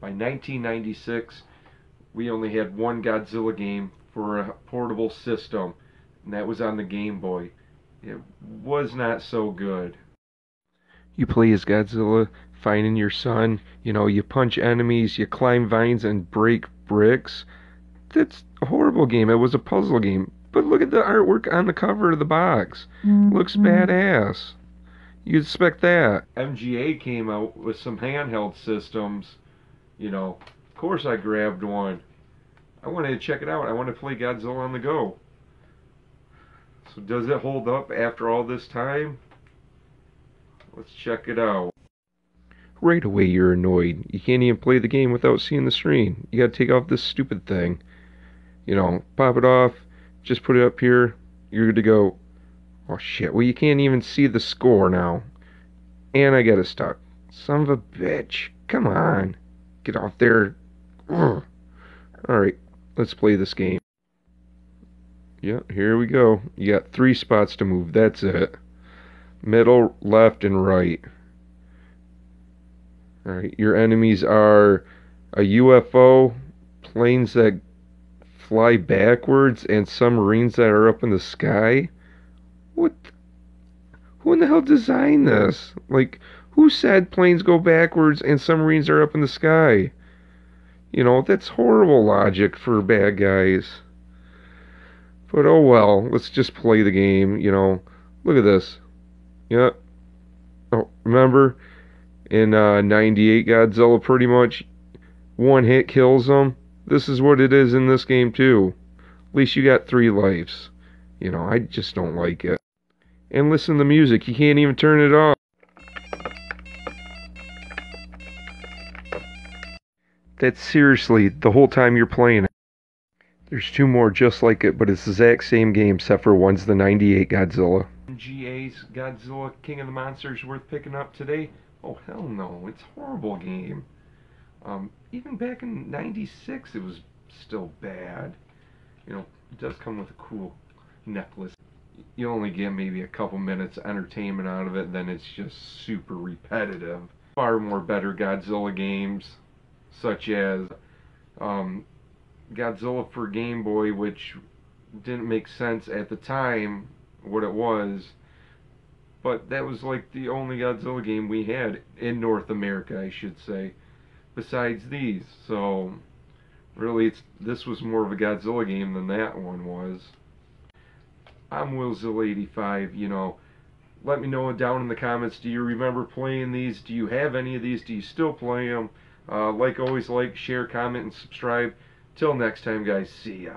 By 1996, we only had one Godzilla game for a portable system, and that was on the Game Boy. It was not so good. You play as Godzilla, finding your son, you know, you punch enemies, you climb vines and break bricks. That's a horrible game. It was a puzzle game. But look at the artwork on the cover of the box. Mm-hmm. Looks badass. You'd expect that. MGA came out with some handheld systems. You know, of course I grabbed one. I wanted to check it out. I wanted to play Godzilla on the go. So does it hold up after all this time? Let's check it out. Right away you're annoyed. You can't even play the game without seeing the screen. You gotta take off this stupid thing. You know, pop it off, just put it up here, you're good to go. Oh shit, well you can't even see the score now. And I got it stuck. Son of a bitch. Come on. Get off there. Ugh. Alright, let's play this game. Yeah, here we go. You got three spots to move. That's it. Middle, left, and right. Alright, your enemies are a UFO, planes that fly backwards, and submarines that are up in the sky. What? Who in the hell designed this? Like, who said planes go backwards and submarines are up in the sky? You know, that's horrible logic for bad guys. But oh well, let's just play the game, you know. Look at this. Yeah. Oh, remember in uh, 98 Godzilla pretty much one hit kills them? This is what it is in this game too. At least you got three lives. You know, I just don't like it. And listen to the music, you can't even turn it off. That's seriously the whole time you're playing. There's two more just like it, but it's the exact same game, except for one's the 98 Godzilla. GA's Godzilla King of the Monsters worth picking up today? Oh, hell no. It's a horrible game. Um, even back in 96, it was still bad. You know, it does come with a cool necklace. You only get maybe a couple minutes entertainment out of it, then it's just super repetitive. Far more better Godzilla games, such as um, Godzilla for Game Boy, which didn't make sense at the time what it was, but that was like the only Godzilla game we had in North America, I should say, besides these. So really, this was more of a Godzilla game than that one was. I'm Willzilla85. You know, let me know down in the comments. Do you remember playing these? Do you have any of these? Do you still play them? Uh, like always, like, share, comment, and subscribe. Till next time, guys. See ya.